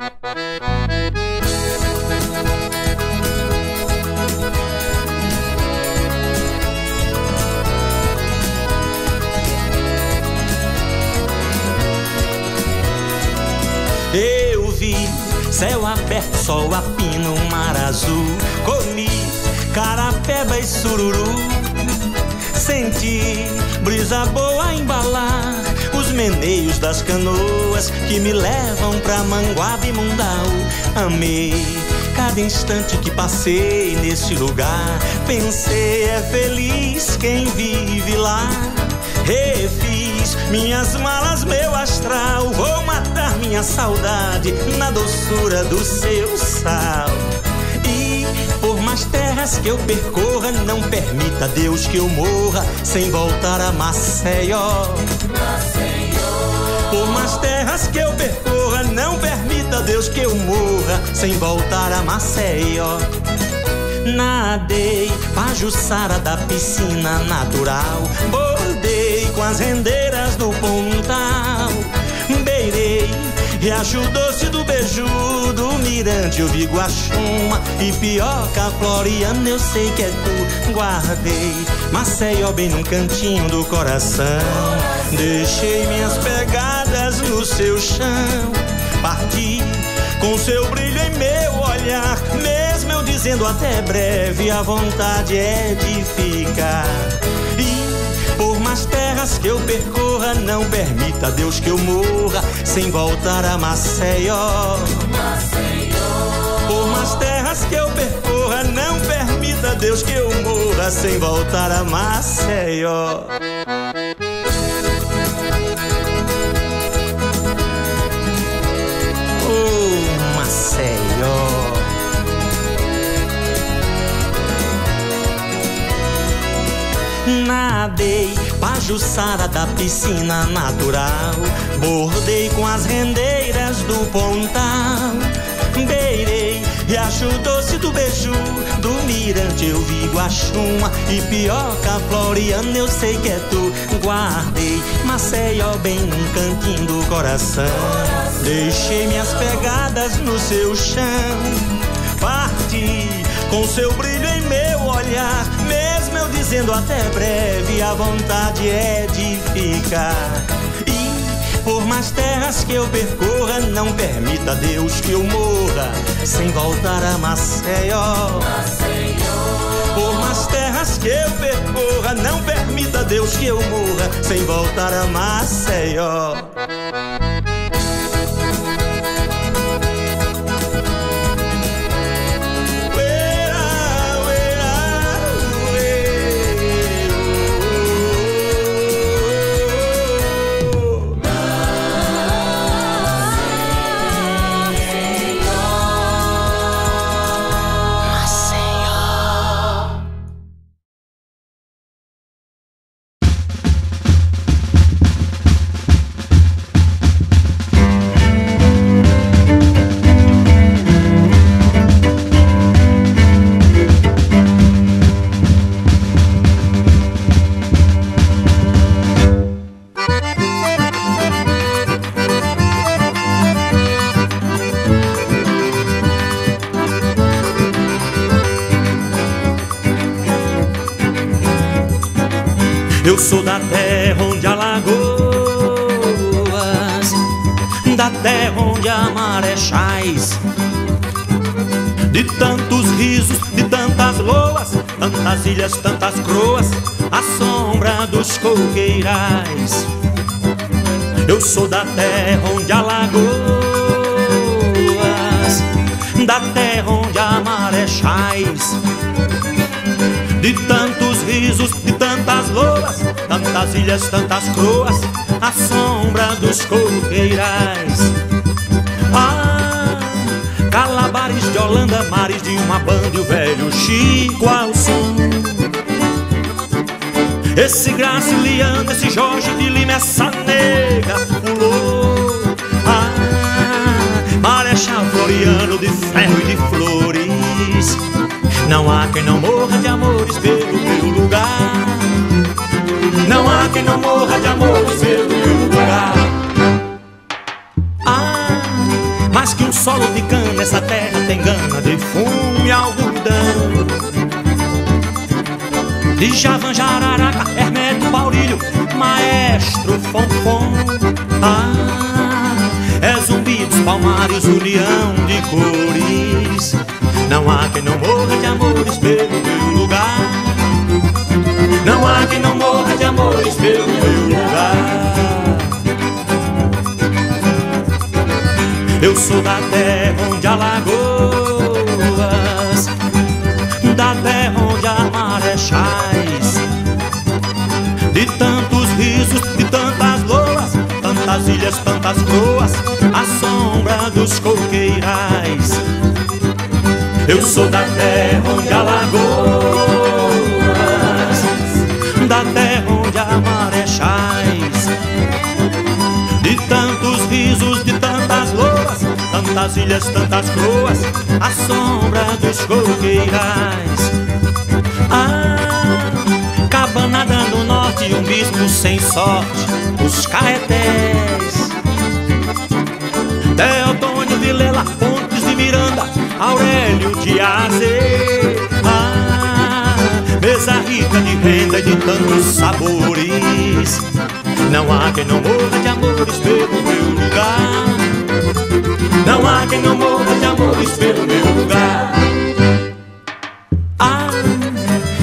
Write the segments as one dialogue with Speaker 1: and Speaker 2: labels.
Speaker 1: Eu vi céu aberto, sol a pino, mar azul. Comi carapeba e sururu. Senti brisa boa embalar meneios das canoas que me levam pra Manguaba e Mundau. Amei cada instante que passei nesse lugar. Pensei, é feliz quem vive lá. Refiz minhas malas, meu astral. Vou matar minha saudade na doçura do seu sal. E por mais terras que eu percorra, não permita Deus que eu morra sem voltar a Maceió. Por mais terras que eu percorra, não permita Deus que eu morra sem voltar a Maceió. Nadei Pajuçara da piscina natural Bordei com as rendeiras Riacho doce do beiju Do mirante eu vi Guaxuma E pioca floriana eu sei que é tu. Guardei Maceió bem num cantinho do coração. Deixei minhas pegadas no seu chão. Parti com seu brilho em meu olhar, mesmo eu dizendo até breve, a vontade é de ficar. Mais terras que eu percorra, não permita Deus que eu morra sem voltar a Maceió. Por mais terras que eu percorra, não permita Deus que eu morra sem voltar a Maceió. Oh, Maceió. Nadei Pajuçara da piscina natural Bordei com as rendeiras do pontal. Beirei Riacho doce do beiju Do mirante eu vi Guaxuma E pioca floriana eu sei que é tu. Guardei Maceió bem num cantinho do coração. Deixei minhas pegadas no seu chão. Parti com seu brilho em meu olhar Mesmo eu dizendo até breve A vontade é de ficar. E por mais terras que eu percorra Não permita Deus que eu morra Sem voltar a Maceió. Por mais terras que eu percorra Não permita Deus que eu morra Sem voltar a Maceió tantos risos, de tantas loas, tantas ilhas, tantas croas, a sombra dos coqueirais. Eu sou da terra onde há lagoas, da terra onde há marechais. De tantos risos, de tantas loas, tantas ilhas, tantas croas, a sombra dos coqueirais. Calabares de Holanda, mares de uma banda e o velho Chico ao som. Esse Graciliano, esse Jorge de Lima, essa nega pulou. Ah, Marechal Floriano de ferro e de flores. Não há quem não morra de amores pelo meu lugar. Não há quem não morra de amores pelo meu lugar. Um solo de cana, essa terra tem gana de fumo e algodão. De Javan, Jararaca, Hermeto, Baurilho, Maestro Fonfon. Ah, é zumbi dos palmares, o leão de cores. Não há quem não morra de amores pelo meu lugar. Não há quem não morra de amores pelo meu lugar. Eu sou da terra onde há lagoas Da terra onde há marechais. De tantos risos, de tantas loas Tantas ilhas, tantas proas A sombra dos coqueirais. Eu sou da terra onde há lagoas tantas ilhas, tantas croas, a sombra dos coqueirais. Ah, cabanada no norte, um bispo sem sorte, os caetés. Teotônio Vilela, Pontes de Miranda, Aurélio de Aze. Ah, mesa rica de renda e de tantos sabores. Não há quem não morra de amores pelo meu. Não há quem não morra de amores pelo meu lugar. Ah,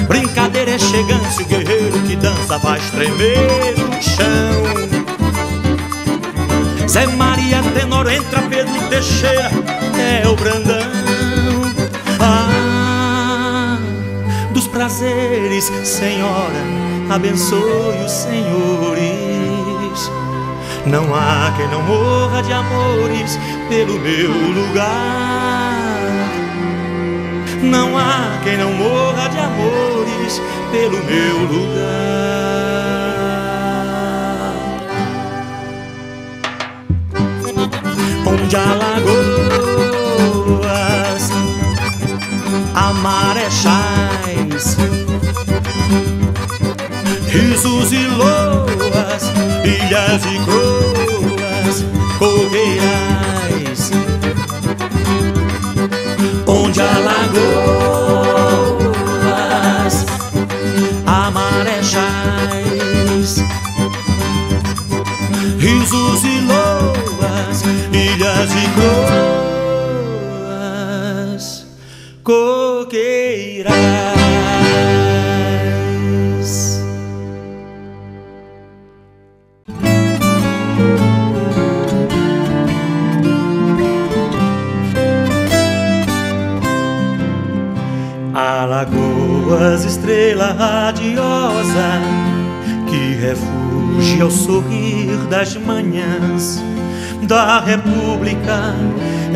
Speaker 1: brincadeira é se o guerreiro que dança faz tremer o chão. Zé Maria Tenor entra Pedro Teixeira, é o Brandão. Ah, dos prazeres, Senhora, abençoe os senhores. Não há quem não morra de amores pelo meu lugar. Não há quem não morra de amores pelo meu lugar.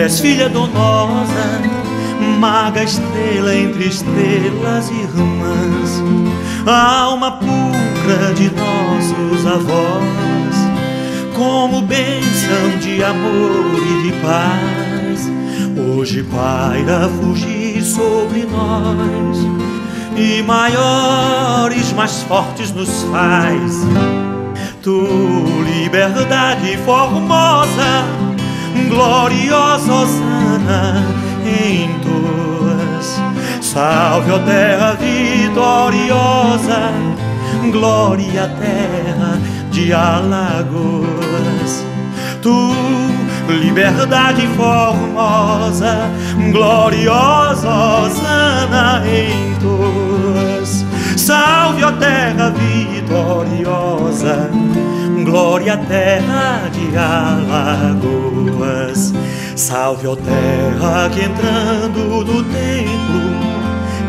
Speaker 1: És filha donosa, maga estrela entre estrelas irmãs, alma pura de nossos avós, como bênção de amor e de paz. Hoje paira fugir sobre nós e maiores, mais fortes nos faz. Tu, liberdade formosa, gloriosa Osana em tuas. Salve, ó terra vitoriosa, glória terra de Alagoas. Tu, liberdade formosa, gloriosa Osana em tuas. Salve, ó terra vitoriosa, glória terra de Alagoas. Salve, ó terra que entrando no templo,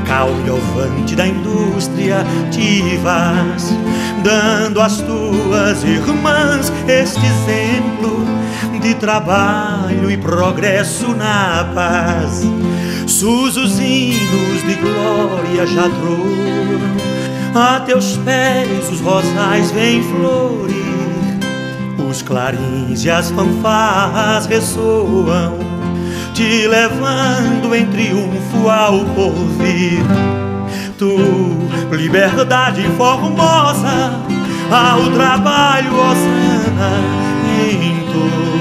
Speaker 1: caulhovante da indústria te vas, dando às tuas irmãs este exemplo de trabalho e progresso na paz. Sus os hinos de glória já trouxeram, a teus pés os rosais vêm florir, os clarins e as fanfarras ressoam, te levando em triunfo ao porvir. Tu, liberdade formosa, ao trabalho osana em tu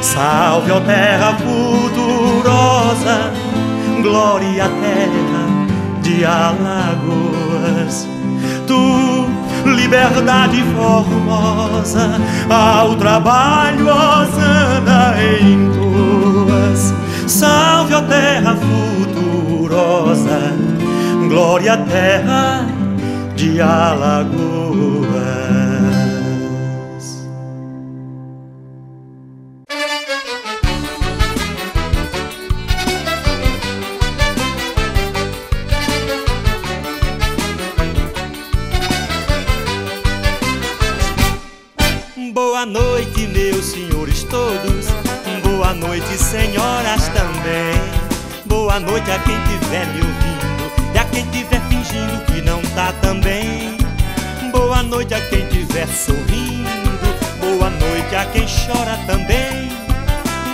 Speaker 1: Salve, ó terra futurosa, glória à terra de Alagoas. Tu, liberdade formosa, ao trabalho osana em tuas. Salve, ó terra futurosa, glória à terra de Alagoas. Senhoras também. Boa noite a quem tiver me ouvindo e a quem tiver fingindo que não tá também. Boa noite a quem tiver sorrindo. Boa noite a quem chora também.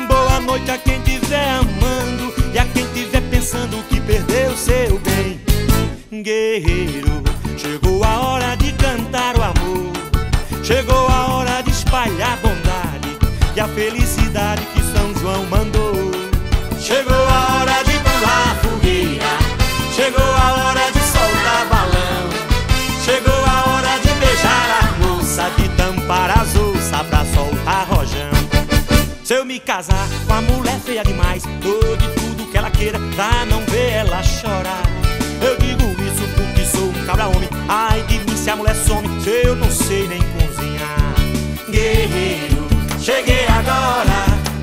Speaker 1: Boa noite a quem tiver amando e a quem tiver pensando que perdeu seu bem. Guerreiro, chegou a hora de cantar o amor. Chegou a hora de espalhar bondade e a felicidade que mandou. Chegou a hora de pular fogueira, chegou a hora de soltar balão, chegou a hora de beijar a moça, de tampar as ossas pra soltar rojão. Se eu me casar com a mulher feia demais, dou de tudo que ela queira pra não ver ela chorar.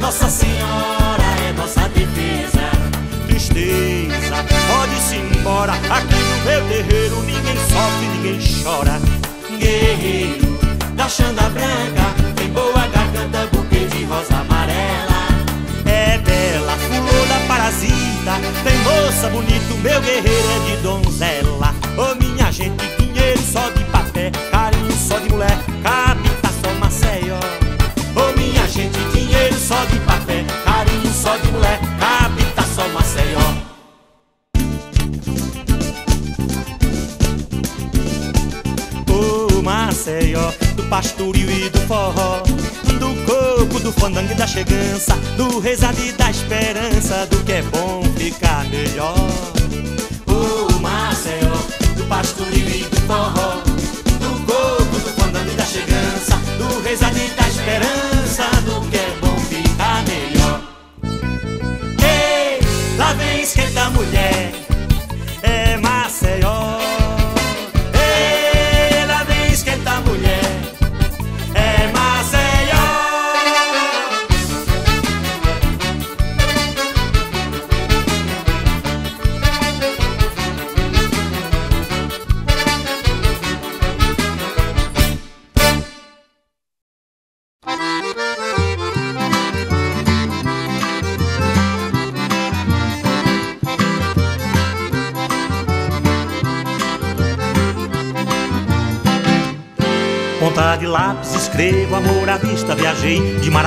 Speaker 1: Nossa Senhora é nossa defesa. Tristeza, pode-se embora. Aqui no meu terreiro ninguém sofre, ninguém chora. Guerreiro da Xanda Branca, tem boa garganta, buquê de rosa amarela. É bela, fulô da parasita, tem moça bonito, meu guerreiro é de donzela. Ô oh, minha gente, dinheiro só de papel, carinho só de mulher, capita só de mulher, capita só Maceió. Oh, Maceió, do pastorio e do forró, do coco, do fandango e da chegança, do rezado e da esperança, do que é bom ficar melhor. Oh, Maceió, do pastorio e do forró, do coco, do fandango e da chegança, do rezado e da esperança, do que é esquenta mulher, é Maceió.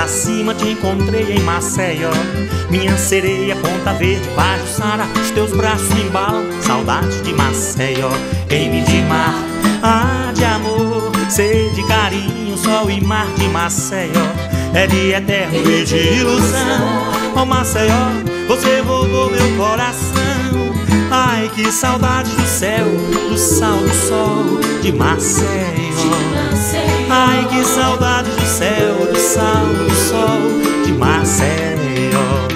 Speaker 1: De acima, te encontrei em Maceió. Minha sereia, ponta verde, Sara, Os teus braços me embalam, saudade de Maceió. Queime de mar, ah, de amor Sede, carinho, sol e mar de Maceió. É de eterno e de ilusão. Oh Maceió, você roubou meu coração. Ai, que saudade do céu, do sal, do sol de Maceió. Ai, que saudade céu, do sal, do sol de Maceió.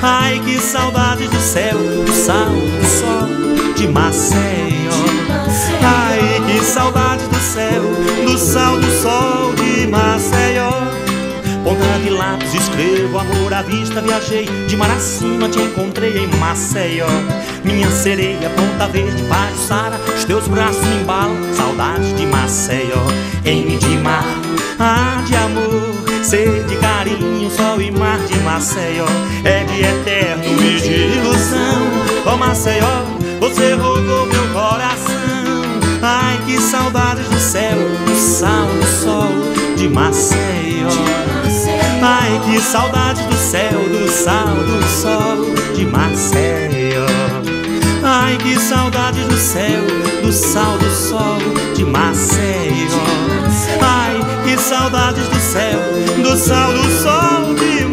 Speaker 1: Ai, que saudade do céu, do sal, do sol de Maceió. Ai, que saudade do céu, do sal, do sol de Maceió. Ponta de lápis escrevo amor à vista Viajei. De mar acima, te encontrei em Maceió. Minha sereia, ponta verde, Sara. Os teus braços me embalam, saudade de Maceió. Em de mar, ah, de amor Sede, carinho, sol e mar de Maceió. É de eterno e de ilusão. Oh, Maceió, você roubou meu coração. Ai, que saudades do céu, do sal, do sol de Maceió Ai, que saudade do céu, do sal, do sol de Maceió. Ai, que saudade do céu, do sal, do sol de Maceió. Ai, que saudades do céu, do sal, do sol de Maceió.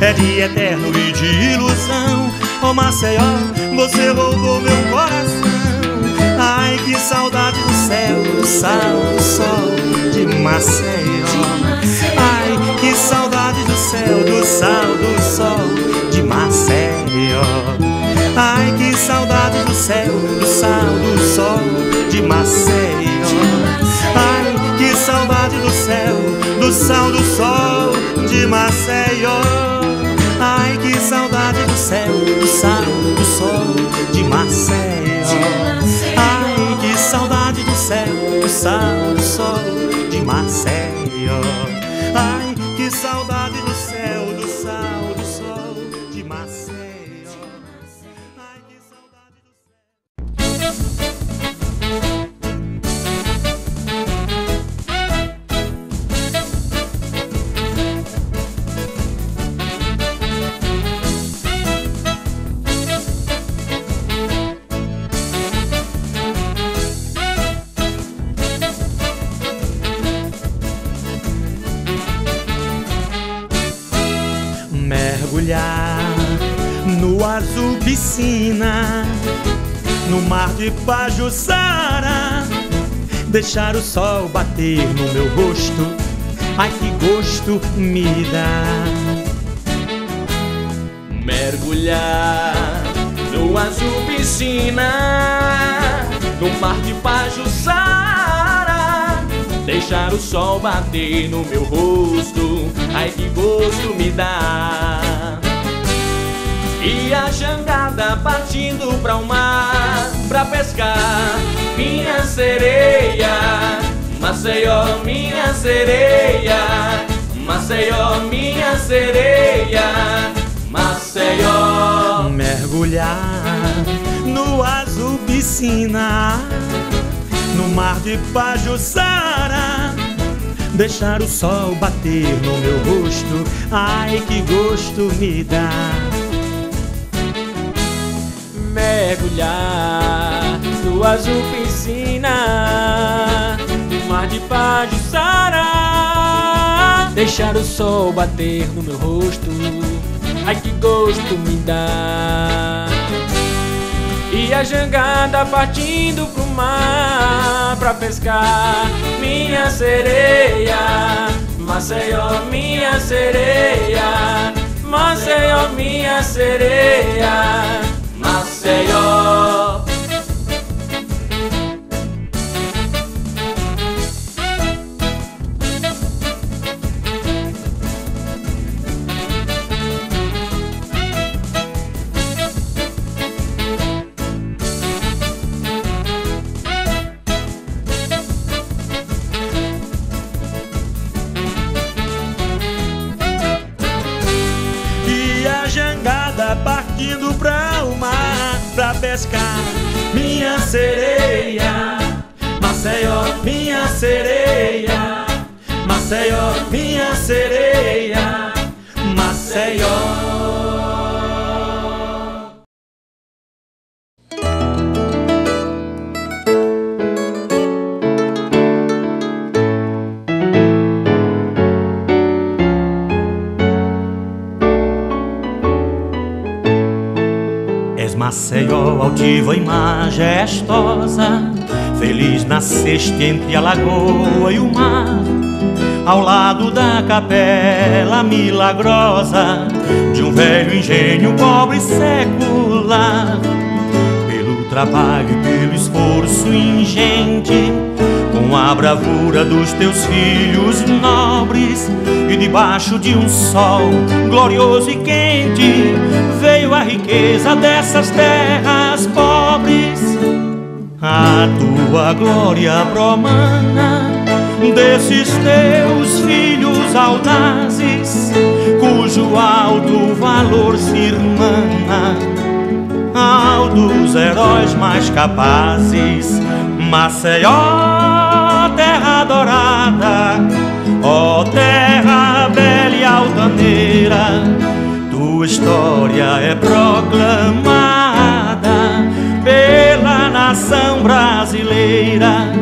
Speaker 1: É de eterno e de ilusão. Oh Maceió, você roubou meu coração. Ai, que saudade do céu, do sal, do sol de Maceió. Ai, que saudade do céu, do sal, do sol de Maceió. Ai, que saudade do céu, do sal, do sol de Maceió. Ai, que saudade do céu, do sal, do sol de Maceió. Maceió. Ai, que saudade do céu, do sal, do sol de Maceió. Ai, que saudade do Pajuçara, deixar o sol bater no meu rosto, ai que gosto me dá.
Speaker 2: Mergulhar no azul piscina, no mar de Pajuçara, deixar o sol bater no meu rosto, ai que gosto me dá. E a jangada partindo pra o mar, pra pescar, minha sereia, Maceió, minha sereia, Maceió, minha sereia, Maceió.
Speaker 1: Mergulhar no azul piscina, no mar de Pajuçara, deixar o sol bater no meu rosto, ai que gosto me dá.
Speaker 2: Mergulhar. No azul piscina, no mar de Pajuçara, deixar o sol bater no meu rosto, ai que gosto me dá. E a jangada partindo pro mar pra pescar, minha sereia, Maceió, minha sereia, Maceió, minha sereia. Maceió.
Speaker 1: Minha entre a lagoa e o mar, ao lado da capela milagrosa de um velho engenho pobre secular. Pelo trabalho e pelo esforço ingente, com a bravura dos teus filhos nobres, e debaixo de um sol glorioso e quente, veio a riqueza dessas terras pobres. A tua glória promana desses teus filhos audazes, cujo alto valor se irmana ao dos heróis mais capazes. Maceió, terra adorada, ó terra bela e altaneira, tua história é proclamada brasileira.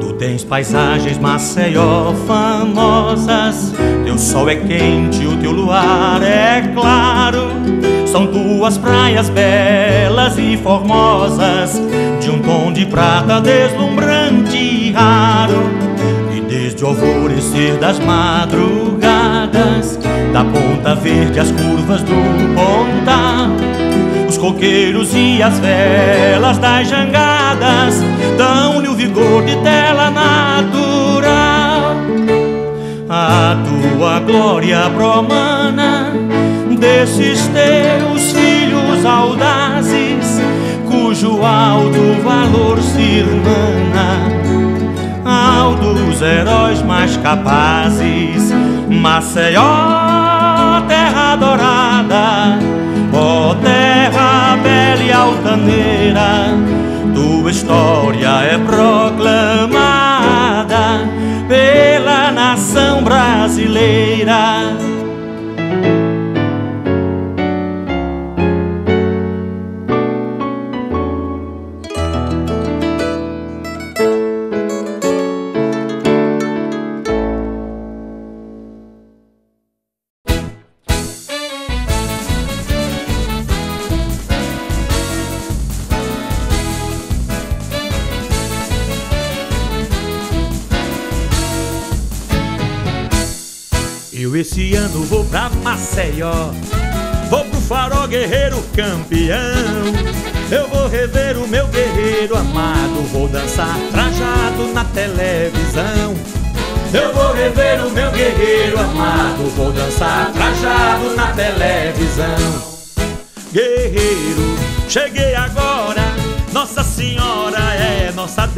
Speaker 1: Tu tens paisagens Maceió famosas, teu sol é quente, o teu luar é claro. São tuas praias belas e formosas, de um tom de prata deslumbrante e raro. E desde o alvorecer das madrugadas, da ponta verde às curvas do pontal, coqueiros e as velas das jangadas dão-lhe o vigor de tela natural. A tua glória promana desses teus filhos audazes, cujo alto valor se irmana ao dos heróis mais capazes. Maceió, terra dourada, ó terra bela e altaneira, tua história é proclamada pela nação brasileira.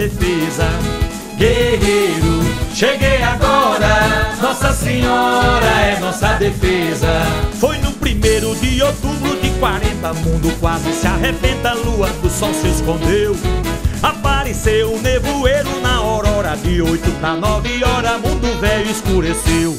Speaker 3: Defesa Guerreiro, cheguei agora. Nossa Senhora é nossa defesa. Foi no primeiro de outubro de 40, mundo quase se arrebenta, a lua do sol se escondeu. Apareceu um nevoeiro na aurora de 8 para 9 horas, mundo velho escureceu.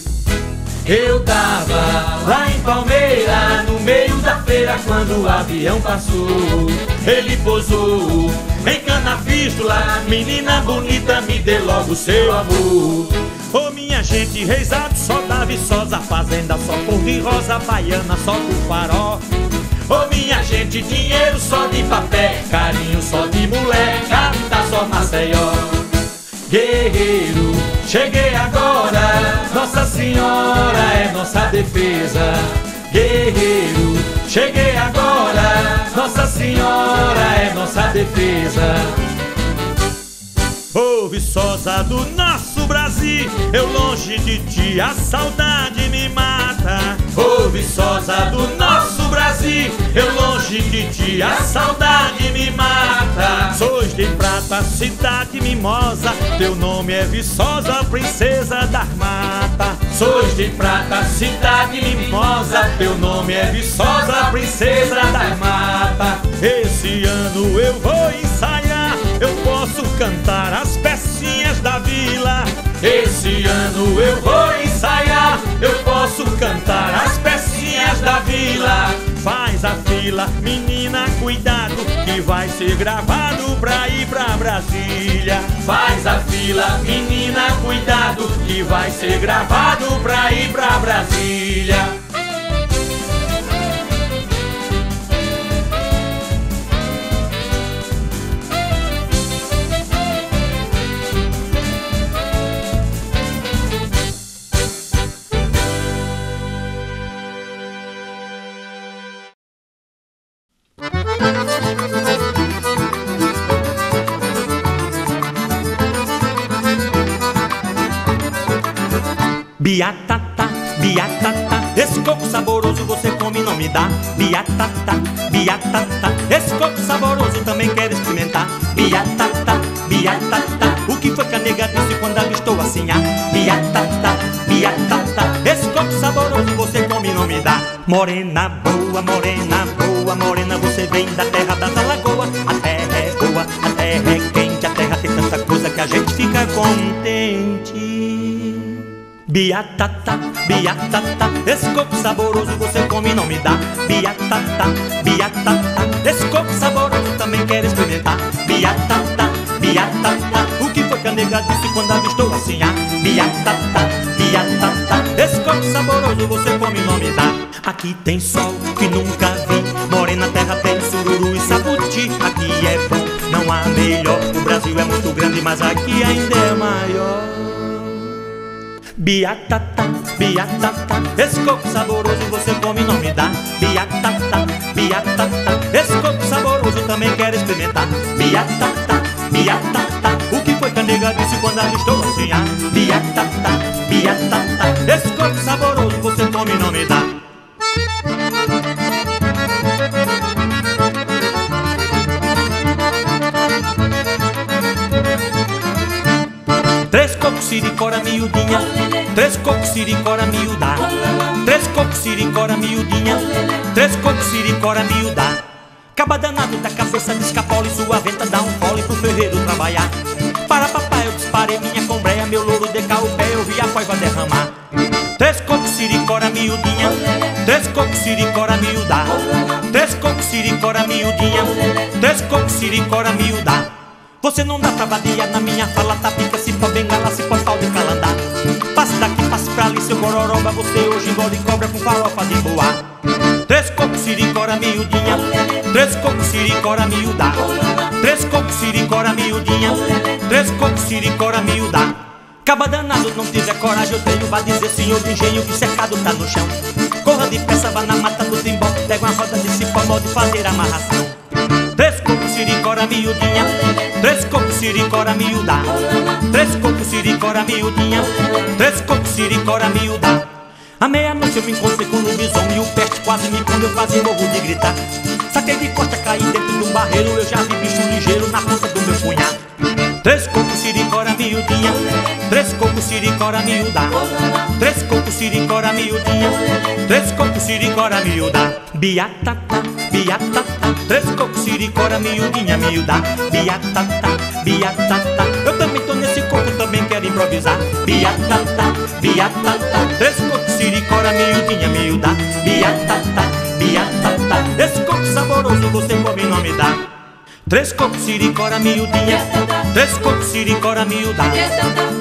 Speaker 3: Eu tava lá em Palmeira, no meio da feira, quando o avião passou. Ele pousou em Canafístula, menina bonita, me dê logo seu amor. Ô oh, minha gente, reisado só da viçosa, fazenda só cor de rosa, baiana só por farol. Ô oh, minha gente, dinheiro só de papel, carinho só de mulher, canta só Maceió. Guerreiro, cheguei agora, Nossa Senhora é nossa defesa. Guerreiro, cheguei agora, Nossa Senhora é nossa defesa. Ô oh, viçosa do nosso Brasil, eu longe de ti a saudade me mata. Ô oh, viçosa do nosso Eu longe de ti a saudade me mata. Sois de prata, cidade mimosa, teu nome é Viçosa, princesa da mata. Sois de prata, cidade mimosa, teu nome é Viçosa, princesa da mata. Esse ano eu vou ensaiar, eu posso cantar as pecinhas da vila. Esse ano eu vou ensaiar, eu posso cantar as pecinhas da vila. Faz a fila, menina, cuidado, que vai ser gravado pra ir pra Brasília. Faz a fila, menina, cuidado, que vai ser gravado pra ir pra Brasília.
Speaker 1: Biatata, biatata, esse coco saboroso você come e não me dá. Biatata, biatata, esse coco saboroso também quero experimentar. Biatata, biatata, o que foi que a nega disse quando avistou assim? Ah, biatata, biatata, esse coco saboroso você come e não me dá. Morena boa, morena boa, morena, você vem da terra das alagoas. A terra é boa, a terra é quente, a terra tem tanta coisa que a gente fica contente. Biatata, biatata, esse saboroso você come e não me dá. Biatata, biatata, esse saboroso também quero experimentar. Biatata, biatata, o que foi que a nega disse quando avistou assim? Ah, biatata, biatata, esse saboroso você come nome dá. Aqui tem sol que nunca vi, morena terra tem sururu e sabuti. Aqui é bom, não há melhor. O Brasil é muito grande, mas aqui ainda é maior. Biatata, biatata, esse coco saboroso você come nome dá. Biatata, biatata, esse coco saboroso também quero experimentar. Biatata, biatata, o que foi que a nega disse quando avistou assim? Ah, biatata, biatata, esse coco saboroso você come nome dá. Três cocos siricora miudinha Três cocos siricora miúda Três cocos siricora miudinha. Três cocos siricora miúda Caba danado da cabeça de escapola e sua venta dá um fole pro ferreiro trabalhar. Para papai eu disparei minha combreia Meu louro de o pé eu vi a coiva derramar. Três cocos siricora miudinha. Três cocos siricora miúda Três cocos siricora miudinha. Três cocos siricora miúda você não dá travadia na minha fala, tá pica, se for bengala, se for pau seu gororoba, você hoje engole cobra com farofa de boa. Três cocos, siricora, miudinha. Três cocos, siricora, miúda. Três cocos, siricora, miudinha. Três cocos, siricora, miúda. Caba danado, não tiver coragem, eu tenho, vá dizer, senhor de engenho, que cercado tá no chão. Corra depressa, vá na mata do timbó, pega uma roda de cipó, de fazer amarração. Siricora, miudinha. Três cocos, siricora, miúda Três cocos, siricora, miudinha. Três cocos, siricora, miúda À meia-noite eu me encontrei com o lobisomem E o peste quase me comeu, eu quase morro de gritar. Saquei de costa, caí dentro de um barreiro Eu já vi bicho ligeiro na ponta do meu punhal Três cocos, siricora, miudinha. Três cocos, siricora, miúda Três cocos, siricora, miudinha. Três cocos, siricora, miúda Biatata, biatata Três cocos, siricora, miudinha, miúda. Biatata, biatata Eu também tô nesse coco, também quero improvisar. Biatata, biatata Três cocos, siricora, miudinha, miúda. Biatata, biatata Esse coco saboroso você come nome dá. Três cocos, siricora, miudinha. Três cocos, siricora, miúda.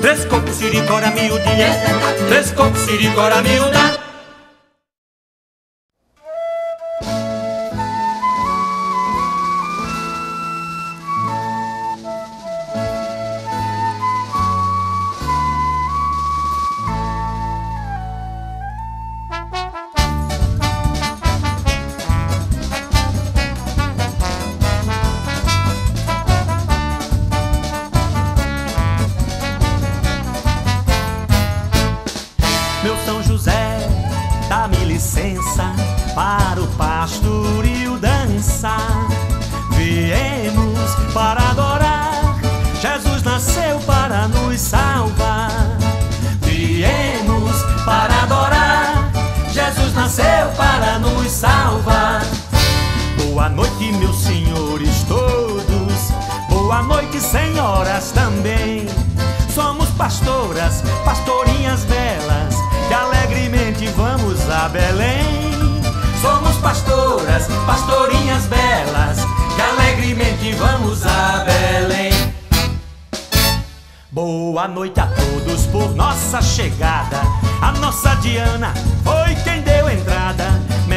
Speaker 1: Três cocos, siricora, miudinha. Três cocos, siricora, miúda nos salva. Boa noite, meus senhores todos. Boa noite, senhoras também. Somos pastoras, pastorinhas belas, que alegremente vamos a Belém. Somos pastoras, pastorinhas belas, que alegremente vamos a Belém. Boa noite a todos por nossa chegada. A nossa Diana foi quem deu entrada.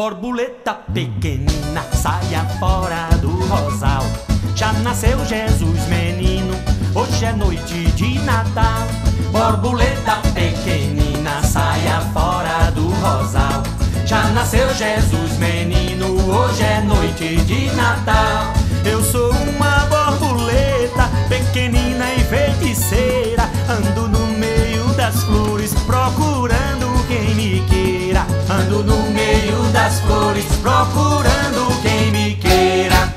Speaker 1: Borboleta pequenina, saia fora do rosal. Já nasceu Jesus menino, hoje é noite de Natal. Borboleta pequenina, saia fora do rosal. Já nasceu Jesus menino, hoje é noite de Natal. Eu sou uma borboleta pequenina e feiticeira, ando no meio das flores procurando quem me queira. Ando no meio das saudades, procurando quem me queira.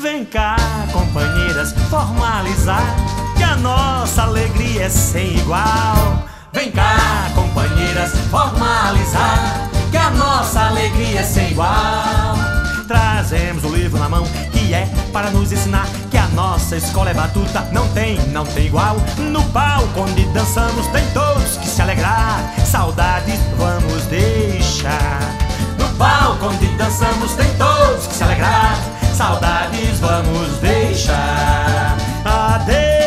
Speaker 1: Vem cá, companheiras, formalizar que a nossa alegria é sem igual. Vem cá, companheiras, formalizar que a nossa alegria é sem igual. Trazemos o livro na mão é para nos ensinar que a nossa escola é batuta, não tem, não tem igual. No palco onde dançamos tem todos que se alegrar, saudades vamos deixar. No palco onde dançamos tem todos que se alegrar, saudades vamos deixar. Adeus,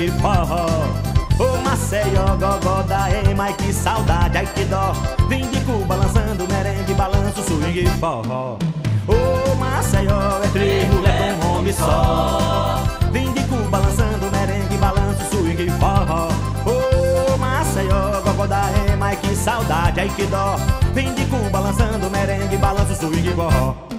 Speaker 1: e forró. Ô Maceió, gogó da ema, que saudade, ai que dó. Vim de Cuba lançando merengue, balanço, swing forró. Ô Maceió, é mulher pra um homem só. Vim de Cuba lançando merengue, balanço, swing forró. Ô Maceió, gogó da ema, que saudade, ai que dó. Vim de Cuba lançando merengue, balanço, swing forró.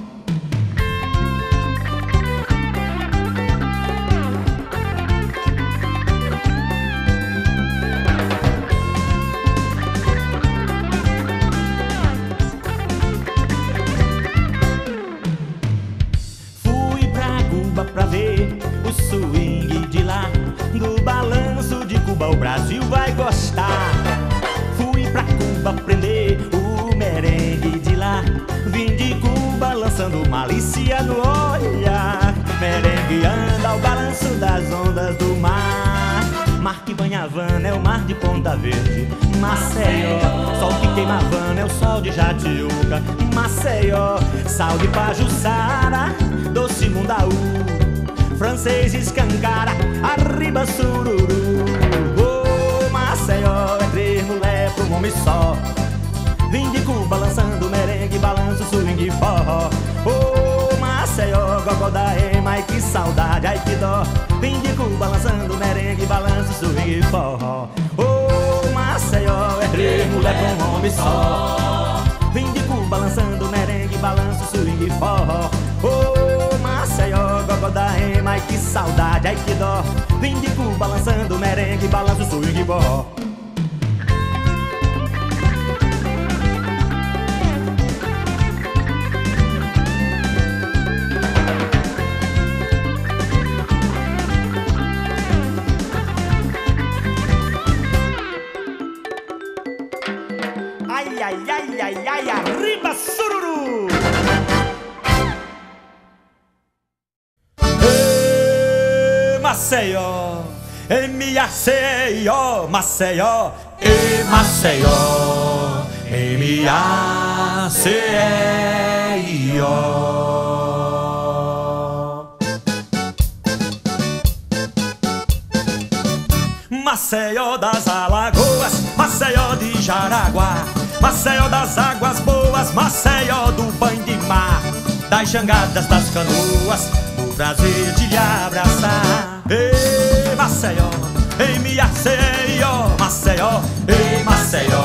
Speaker 1: Brasil vai gostar. Fui pra Cuba aprender o merengue de lá. Vim de Cuba lançando malícia no olhar. Merengue anda ao balanço das ondas do mar. Mar que banha Havana é o mar de Ponta Verde. Maceió, sol que queima Havana é o sol de Jatiuca. Maceió, sal de Pajuçara, doce Mundaú. Francês escancara, arriba sururu. Maceió é três mulher pra um homem só. Vim de Cuba lançando merengue, balanço, swing e forró. Oh, Maceió, gogó da ema, ai que saudade, ai que dó. Vim de Cuba lançando merengue, balanço, swing e forró. Oh, Maceió, é três mulher pra um homem só. Vim de Cuba lançando merengue, balanço, swing e forró. Oh, Maceió, gogó da ema, ai que saudade, ai que dó. Vim de Cuba lançando merengue, balanço, swing e forró. Ai, ai, ai, arriba, sururu! Ê, Maceió, M-A-C-I-O, Maceió, e Maceió, M-A-C-E-I-O. Maceió das Alagoas, Maceió de Jaraguá, Maceió das águas boas, Maceió do banho de mar, das jangadas das canoas, o prazer de lhe abraçar. Ei, Maceió, M-A-C-E-I-O, Maceió, ei, Maceió,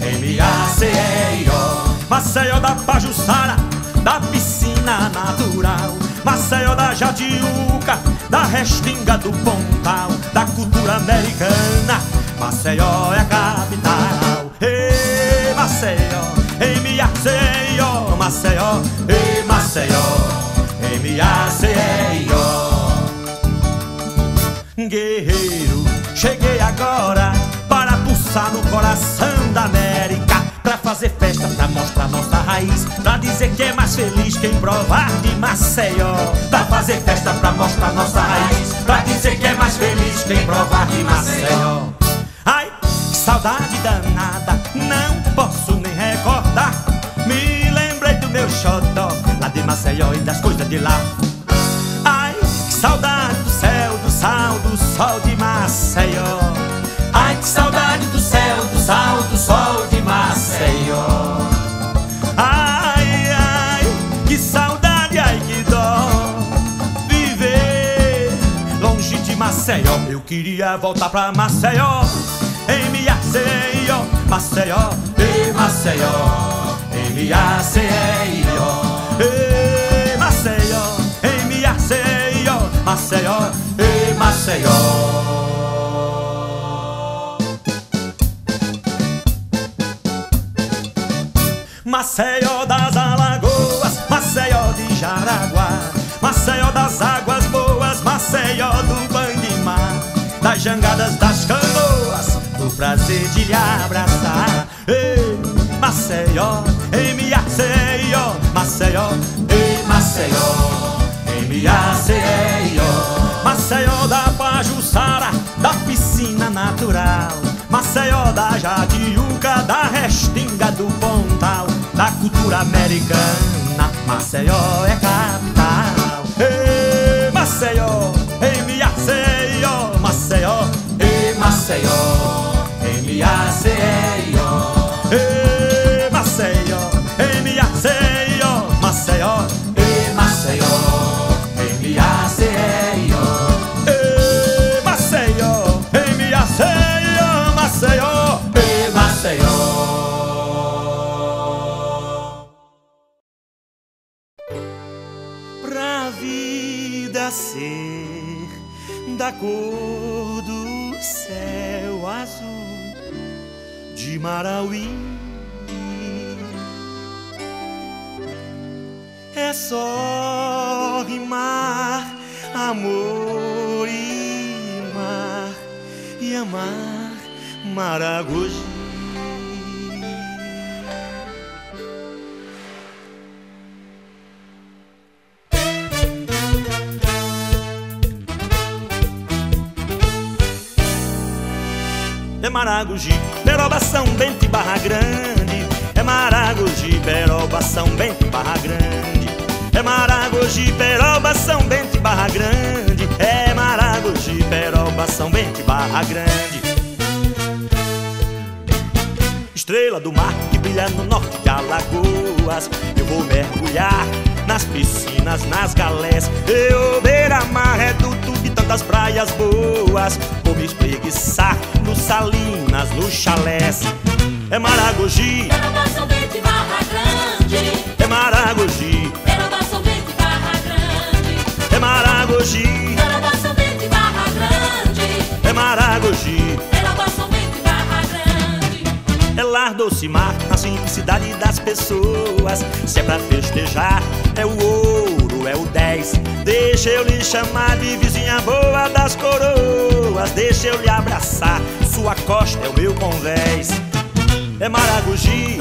Speaker 1: M-A-C-E-I-O, Maceió da Pajuçara, da piscina natural, Maceió da Jadiuca, da restinga do Pontal, da cultura americana. Maceió é a capital. Ei, Maceió, M-A-C-E-I-O, Maceió, ei, Maceió, M-A-C-E-I-O. Guerreiro, cheguei agora para pulsar no coração da América. Pra fazer festa, pra mostrar nossa raiz Pra dizer que é mais feliz quem provar de Maceió Pra fazer festa, pra mostrar nossa raiz Pra dizer que é mais feliz quem provar de Maceió saudade danada, não posso nem recordar Me lembrei do meu xodó, lá de Maceió e das coisas de lá Ai, que saudade do céu, do sal, do sol de Maceió Ai, que saudade do céu, do sal, do sol de Maceió. Ai, ai, que saudade, ai, que dó. Viver longe de Maceió. Eu queria voltar pra Maceió. M-A-C-I-O, Maceió, e Maceió. M-A-C-I-O, e Maceió. M-A-C-I-O, Maceió, e Maceió. Maceió das Alagoas, Maceió de Jaraguá, Maceió das águas boas, Maceió do banho de mar, das jangadas das canoas, do prazer de lhe abraçar. Ei, Maceió, M-A-C-I-O, Maceió, ei, Maceió, M-A-C-I-O, Maceió da Pajuçara, da piscina natural. Maceió da Jadiuca, da restinga do Pontal, da cultura americana. Maceió é capital. Ei, Maceió, M-A-C-I-O, Maceió, ei, Maceió, M-A-C-I-O. Ei, Maceió, M-A-C-I-O, Maceió, ei, Maceió, M-A-C-I-O. Ei, Maceió, M-A-C-I-O, Maceió, ei, Maceió. Pra vida ser da cor do céu azul de Marauí. É só rimar amor e mar e amar Maragogi. Maragogi, Peroba, São Bento e Barra Grande. É Maragogi, Peroba, São Bento e Barra Grande. É Maragogi, Peroba, São Bento e Barra Grande. É Maragogi, Peroba, São Bento e Barra Grande. Estrela do mar que brilha no norte de Alagoas. Eu vou mergulhar nas piscinas, nas galés. Eu beira-mar, reduto de tantas praias boas. Vou me espreguiçar Salinas, no chalés. É Maragogi,
Speaker 4: Peroba, São Bento e Barra Grande.
Speaker 1: é Maragogi,
Speaker 4: Peroba, São Bento e Barra Grande.
Speaker 1: é Maragogi,
Speaker 4: Peroba, São Bento e Barra Grande.
Speaker 1: é Maragogi.
Speaker 4: Peroba, São Bento e Barra Grande.
Speaker 1: É lar doce mar, a simplicidade das pessoas. Se é pra festejar, é o ouro, é o 10. Deixa eu lhe chamar de vizinha boa das coroas. Deixa eu lhe abraçar, é o meu convés. É Maragogi,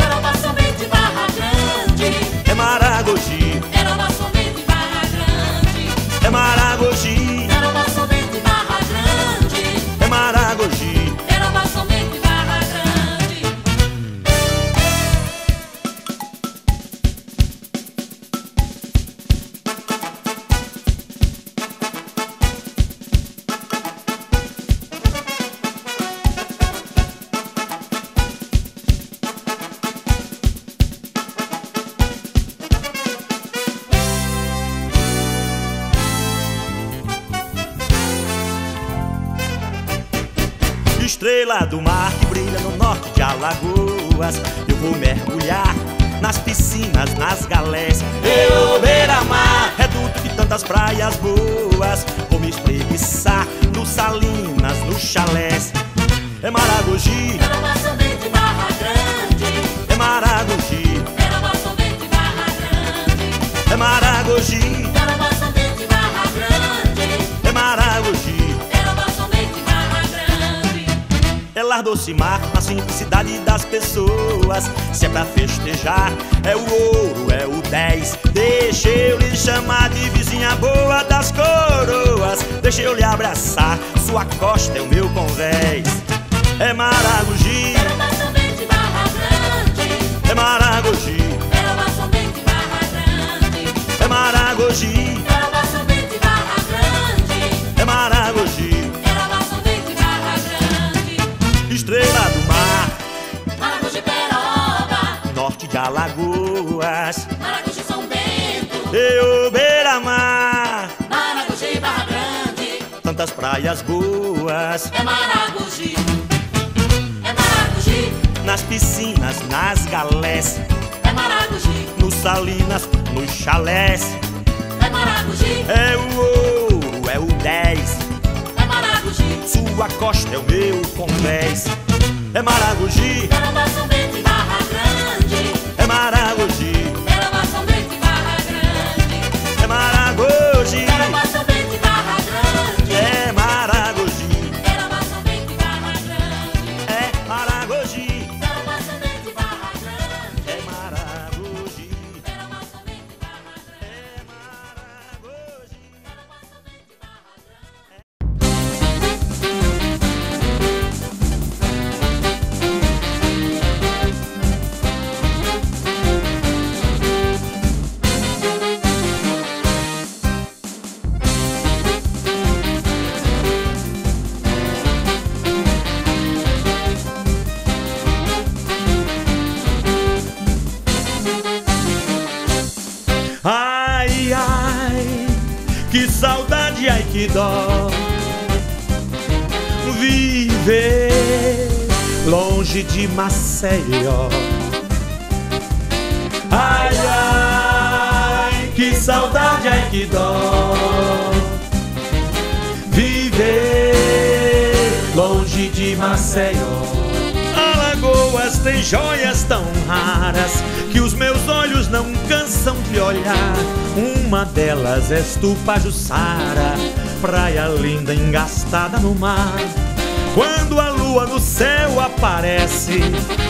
Speaker 4: Deixa eu lhe abraçar, sua costa é o meu convés. Tantas praias boas.
Speaker 5: É Maragogi. É Maragogi.
Speaker 4: nas piscinas, nas galés,
Speaker 5: É Maragogi.
Speaker 4: nos salinas, nos chalés.
Speaker 5: É Maragogi.
Speaker 4: É o ouro, é o 10.
Speaker 5: É Maragogi.
Speaker 4: Sua costa é o meu convés. É Maragogi,
Speaker 5: Quero uma
Speaker 1: longe de Maceió. Ai, ai, que saudade, ai, que dó. Viver longe de Maceió. Alagoas tem joias tão raras que os meus olhos não cansam de olhar. Uma delas és tu, Pajuçara, praia linda engastada no mar. Quando a lua no céu aparece,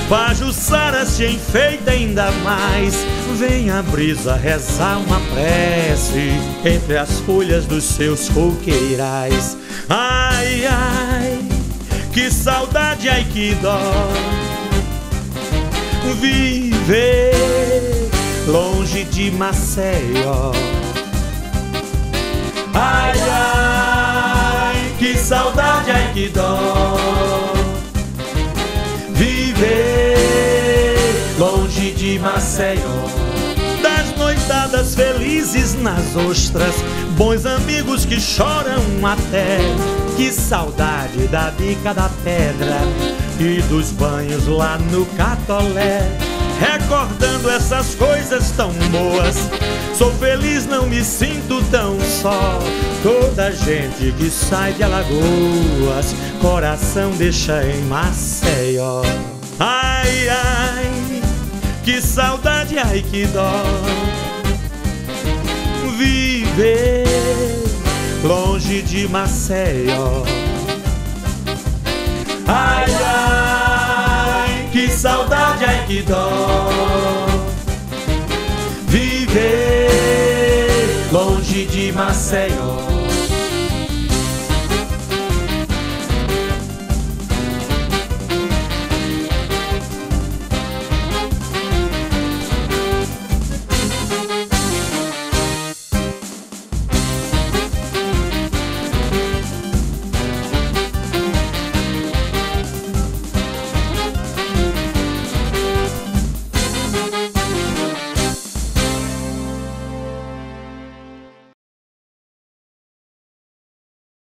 Speaker 1: Pajuçara se enfeita ainda mais. Vem a brisa rezar uma prece entre as folhas dos seus coqueirais. Ai, ai, que saudade, ai que dó Viver longe de Maceió Ai, ai, que saudade, ai que dó Maceió das noitadas felizes nas ostras, bons amigos que choram até. Que saudade da bica da pedra e dos banhos lá no Catolé. Recordando essas coisas tão boas, sou feliz, não me sinto tão só. Toda gente que sai de Alagoas, coração deixa em Maceió. Ai, ai, que saudade, ai que dó. Viver longe de Maceió. Ai, ai, que saudade, ai que dó. Viver longe de Maceió